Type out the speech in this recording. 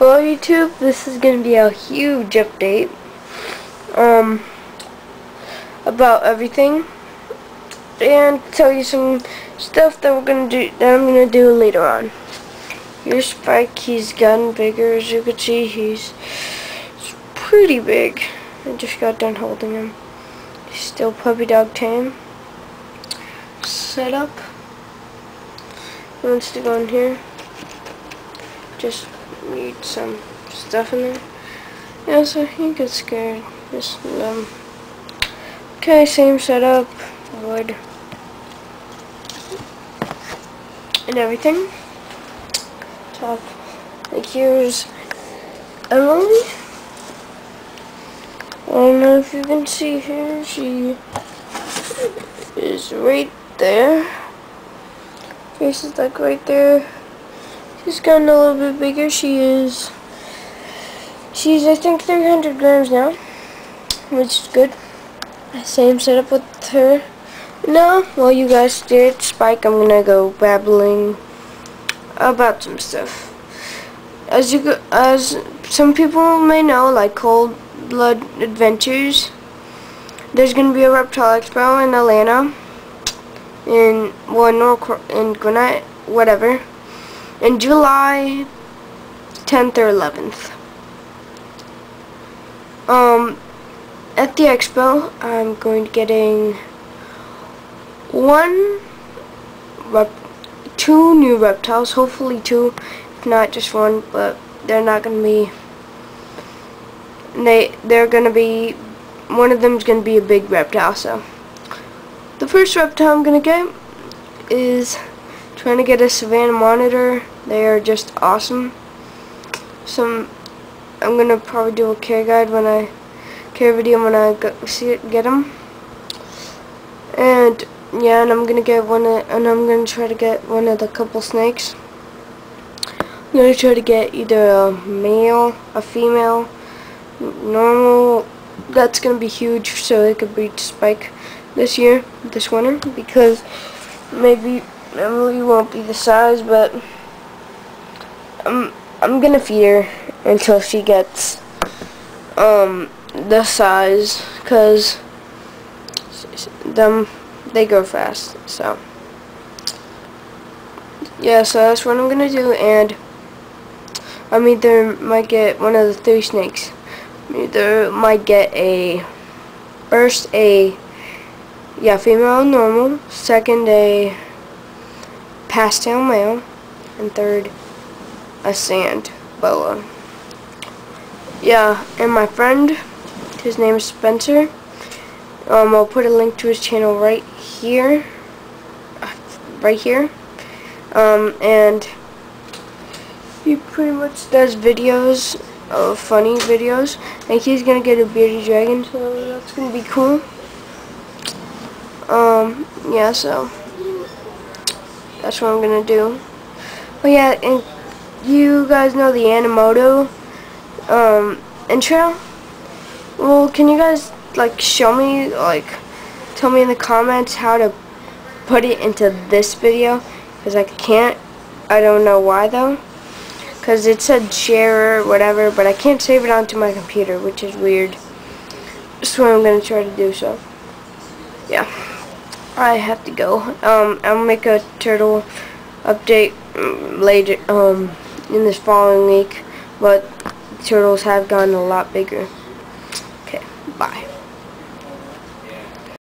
Well YouTube, this is going to be a huge update um, about everything and tell you some stuff that we're going to do that I'm going to do later on. Here's Spike, he's gotten bigger as you can see, he's, he's pretty big. I just got done holding him. He's still puppy dog tame. Set up. He wants to go in here. Just need some stuff in there. Yeah, so he gets scared. Just um Okay, same setup. Wood. And everything. Top. Like here's Emily. I don't know if you can see here. She is right there. Face is like right there. She's gotten a little bit bigger. She is, she's I think 300 grams now, which is good. Same setup with her. Now, while you guys stare at Spike, I'm gonna go babbling about some stuff. As you go, as some people may know, like Cold Blood Adventures, there's gonna be a reptile expo in Atlanta, in well, in, North, in Gwinnett, whatever in July 10th or 11th. Um, at the expo, I'm going to getting one, rep two new reptiles, hopefully two, if not just one, but they're not going to be, they, they're going to be, one of them is going to be a big reptile, so. The first reptile I'm going to get is trying to get a Savannah monitor they are just awesome. Some I'm gonna probably do a care guide when I care video when I go, see it get them. And yeah, and I'm gonna get one of, and I'm gonna try to get one of the couple snakes. I'm gonna try to get either a male, a female, normal. That's gonna be huge, so it could breed Spike this year, this winter, because maybe Emily won't be the size, but I'm I'm gonna feed her until she gets um the size because them they grow fast so. Yeah so that's what I'm gonna do and I'm either might get one of the three snakes. Either might get a first a yeah female normal second a pastel male and third a sand boa. Yeah, and my friend, his name is Spencer. Um, I'll put a link to his channel right here, right here. Um, and he pretty much does videos, uh, funny videos. And he's gonna get a bearded dragon, so that's gonna be cool. Um, yeah, so that's what I'm gonna do. But yeah, and you guys know the Animoto um, intro? Well, can you guys like show me, like, tell me in the comments how to put it into this video? Because I can't. I don't know why though. Because it said share or whatever, but I can't save it onto my computer, which is weird. So I'm going to try to do so. Yeah. I have to go. Um, I'll make a turtle update mm, later. Um, in this following week, but turtles have gotten a lot bigger. Okay, bye.